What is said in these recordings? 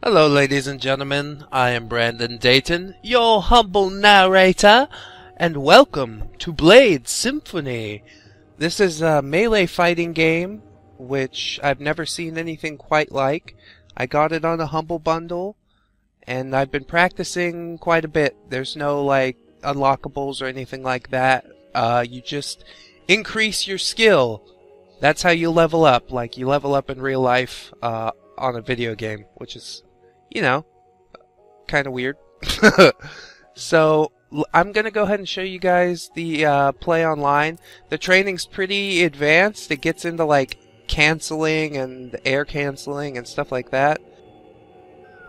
Hello, ladies and gentlemen. I am Brandon Dayton, your humble narrator, and welcome to Blade Symphony. This is a melee fighting game, which I've never seen anything quite like. I got it on a humble bundle, and I've been practicing quite a bit. There's no, like, unlockables or anything like that. Uh, you just increase your skill. That's how you level up. Like, you level up in real life, uh, on a video game, which is, you know, kind of weird. so, I'm gonna go ahead and show you guys the uh, play online. The training's pretty advanced. It gets into like canceling and air canceling and stuff like that.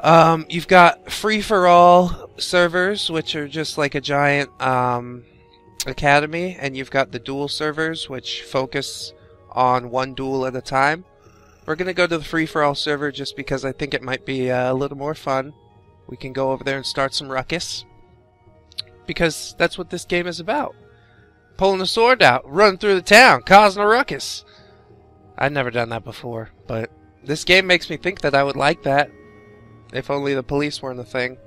Um, you've got free for all servers, which are just like a giant um, academy, and you've got the duel servers, which focus on one duel at a time. We're gonna go to the free for all server just because I think it might be uh, a little more fun. We can go over there and start some ruckus because that's what this game is about. Pulling a sword out, running through the town, causing a ruckus. I've never done that before, but this game makes me think that I would like that. If only the police weren't a thing.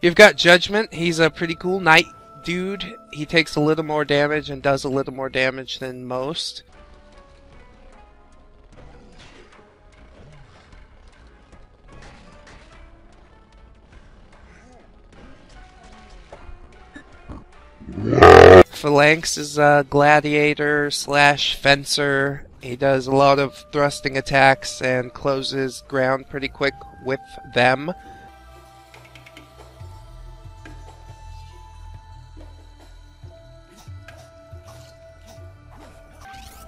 You've got Judgment. He's a pretty cool knight dude. He takes a little more damage and does a little more damage than most. Phalanx is a gladiator slash fencer. He does a lot of thrusting attacks and closes ground pretty quick with them.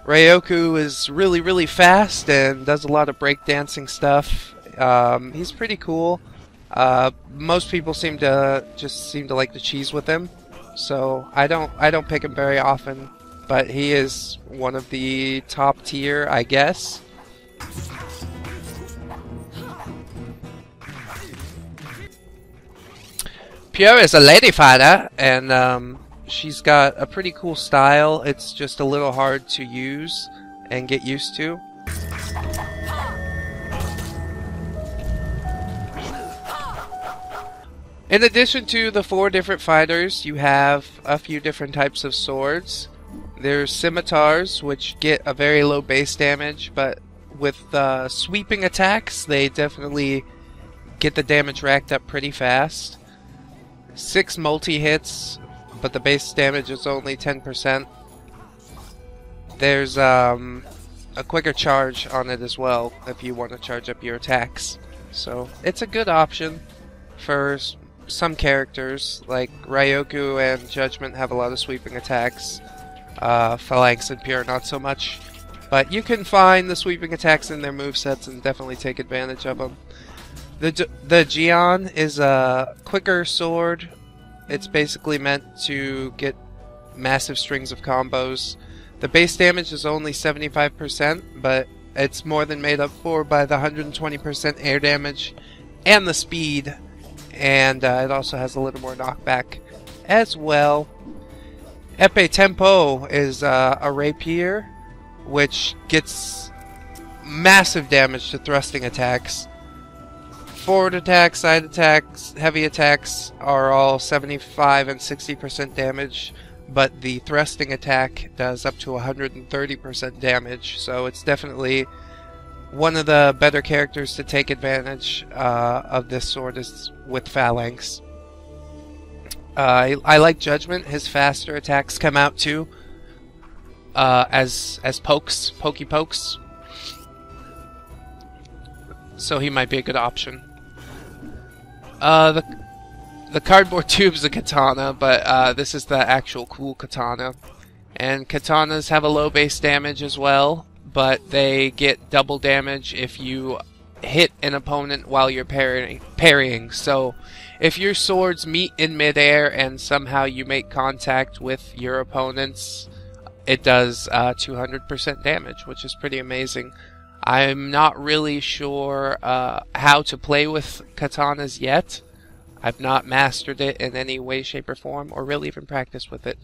Ryoku is really, really fast and does a lot of breakdancing stuff. Um, he's pretty cool. Uh, most people seem to just seem to like the cheese with him, so I don't I don't pick him very often. But he is one of the top tier, I guess. Pure is a lady fighter, and um, she's got a pretty cool style. It's just a little hard to use and get used to. In addition to the four different fighters, you have a few different types of swords. There's scimitars, which get a very low base damage, but with uh, sweeping attacks, they definitely get the damage racked up pretty fast. Six multi hits, but the base damage is only 10%. There's um, a quicker charge on it as well if you want to charge up your attacks. So it's a good option for some characters, like Ryoku and Judgment have a lot of sweeping attacks. Uh, Phalanx and Pure not so much. But you can find the sweeping attacks in their movesets and definitely take advantage of them. The, the Jian is a quicker sword. It's basically meant to get massive strings of combos. The base damage is only 75%, but it's more than made up for by the 120% air damage and the speed and uh, it also has a little more knockback as well. Epe Tempo is uh, a rapier, which gets massive damage to thrusting attacks. Forward attacks, side attacks, heavy attacks are all 75 and 60% damage, but the thrusting attack does up to 130% damage, so it's definitely one of the better characters to take advantage uh, of this sword is with Phalanx. Uh, I, I, like Judgment. His faster attacks come out too, uh, as as pokes, pokey pokes. So he might be a good option. Uh, the the cardboard tube's a katana, but uh, this is the actual cool katana. And katanas have a low base damage as well, but they get double damage if you hit an opponent while you're parrying. So if your swords meet in midair and somehow you make contact with your opponents, it does uh, 200% damage, which is pretty amazing. I'm not really sure uh, how to play with katanas yet. I've not mastered it in any way, shape, or form, or really even practiced with it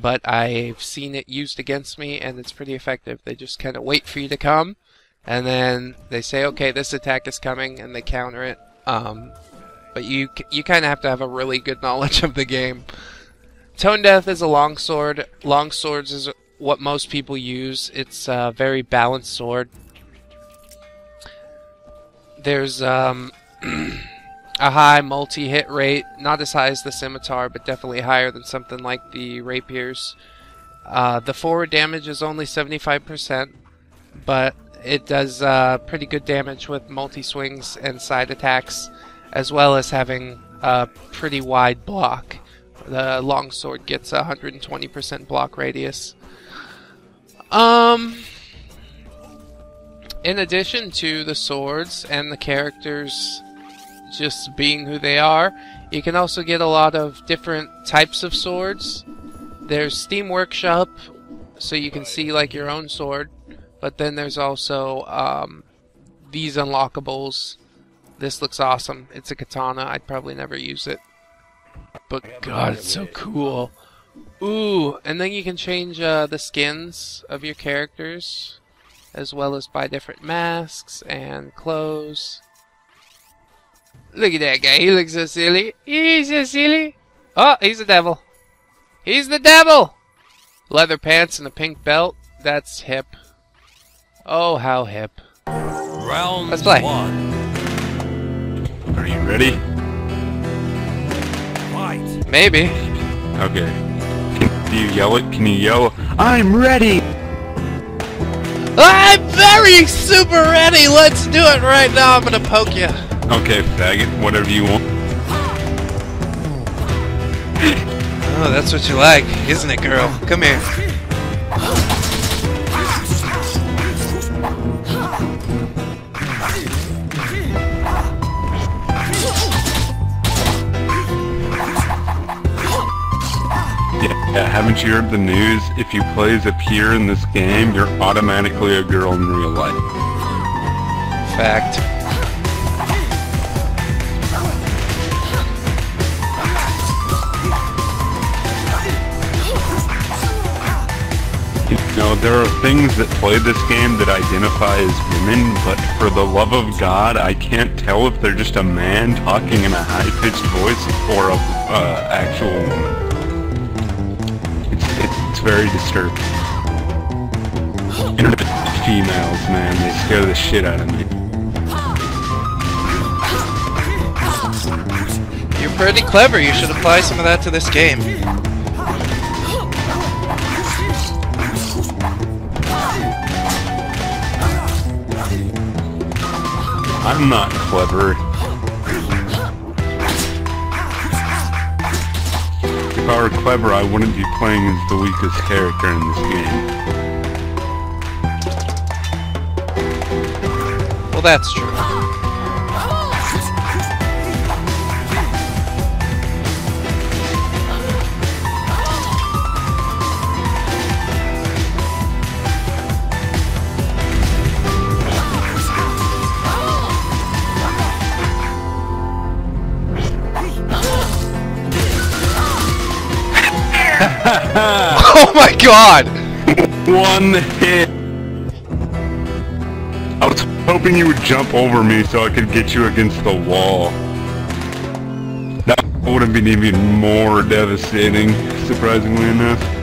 but I've seen it used against me and it's pretty effective. They just kind of wait for you to come and then they say, okay, this attack is coming and they counter it Um, but you you kind of have to have a really good knowledge of the game. Tone Deaf is a longsword. Longswords is what most people use. It's a very balanced sword. There's um, a high multi-hit rate, not as high as the scimitar, but definitely higher than something like the rapiers. Uh, the forward damage is only 75%, but it does uh, pretty good damage with multi-swings and side attacks, as well as having a pretty wide block. The longsword gets 120% block radius. Um, in addition to the swords and the characters just being who they are, you can also get a lot of different types of swords. There's Steam Workshop, so you can see like your own sword, but then there's also um, these unlockables. This looks awesome. It's a katana. I'd probably never use it. But god, it's so cool. Ooh, and then you can change uh, the skins of your characters, as well as buy different masks and clothes. Look at that guy, he looks so silly. He's so silly. Oh, he's the devil. He's the devil! Leather pants and a pink belt. That's hip. Oh, how hip. Round Let's play. one. Are you ready? Fight. Maybe. Okay. Can you yell it? Can you yell? I'm ready! I'm very super ready! Let's do it right now! I'm gonna poke you. Okay, faggot, whatever you want. Oh, that's what you like, isn't it, girl? Come here. Yeah, yeah, haven't you heard the news? If you play as a peer in this game, you're automatically a girl in real life. Fact. Know, there are things that play this game that identify as women, but for the love of God, I can't tell if they're just a man talking in a high-pitched voice or a uh, actual woman. It's, it's very disturbing. Internet females, man, they scare the shit out of me. You're pretty clever. You should apply some of that to this game. I'm not clever. If I were clever, I wouldn't be playing as the weakest character in this game. Well, that's true. oh my god! One hit! I was hoping you would jump over me so I could get you against the wall. That would have been even more devastating, surprisingly enough.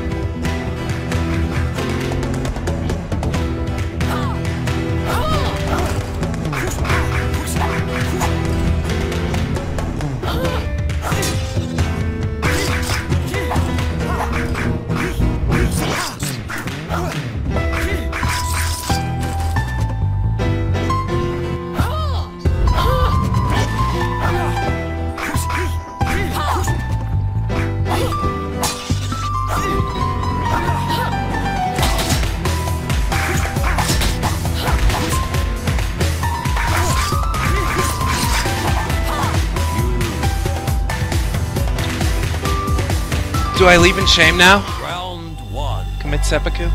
Do I leave in shame now? Round one. Commit seppuku?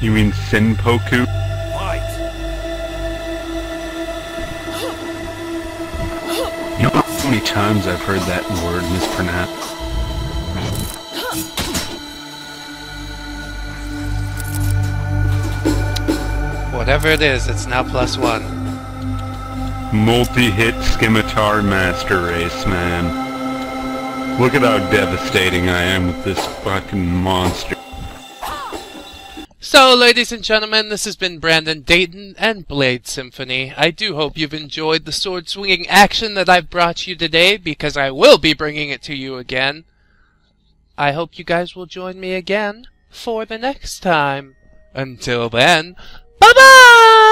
You mean Senpoku? Fight. You know how many times I've heard that word mispronounced? Whatever it is, it's now plus one. multi-hit scimitar master race, man. Look at how devastating I am with this fucking monster. So, ladies and gentlemen, this has been Brandon Dayton and Blade Symphony. I do hope you've enjoyed the sword swinging action that I've brought you today, because I will be bringing it to you again. I hope you guys will join me again for the next time. Until then, bye bye!